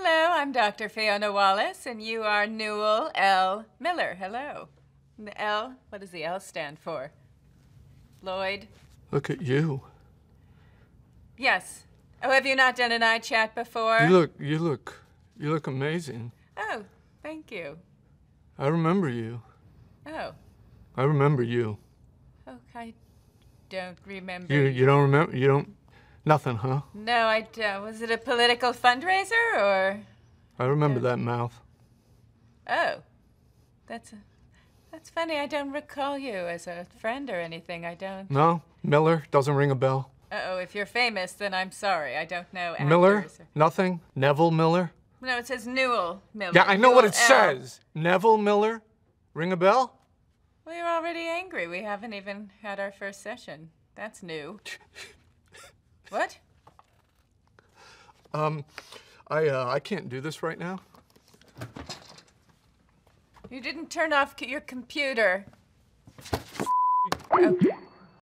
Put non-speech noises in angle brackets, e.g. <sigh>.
Hello, I'm Dr. Fiona Wallice, and you are Newell L. Miller. Hello. The L, what does the L stand for? Lloyd? Look at you. Yes. Oh, have you not done an iChat before? You look, you look, you look amazing. Oh, thank you. I remember you. Oh, I remember you. oh, I don't remember. You, you don't remember, you don't, nothing, huh? No, I don't. Was it a political fundraiser or? I remember that mouth. Oh, that's a, that's funny. I don't recall you as a friend or anything. I don't. No? Miller? Doesn't ring a bell? Uh oh, if you're famous, then I'm sorry. I don't know. Miller? or- Nothing? Neville Miller? No, it says Newell Miller. Yeah, I know what it L. says. Neville Miller? Ring a bell? We're already angry. We haven't even had our first session. That's new. <laughs> what? Um, I, uh, I can't do this right now. You didn't turn off your computer. <laughs> Okay.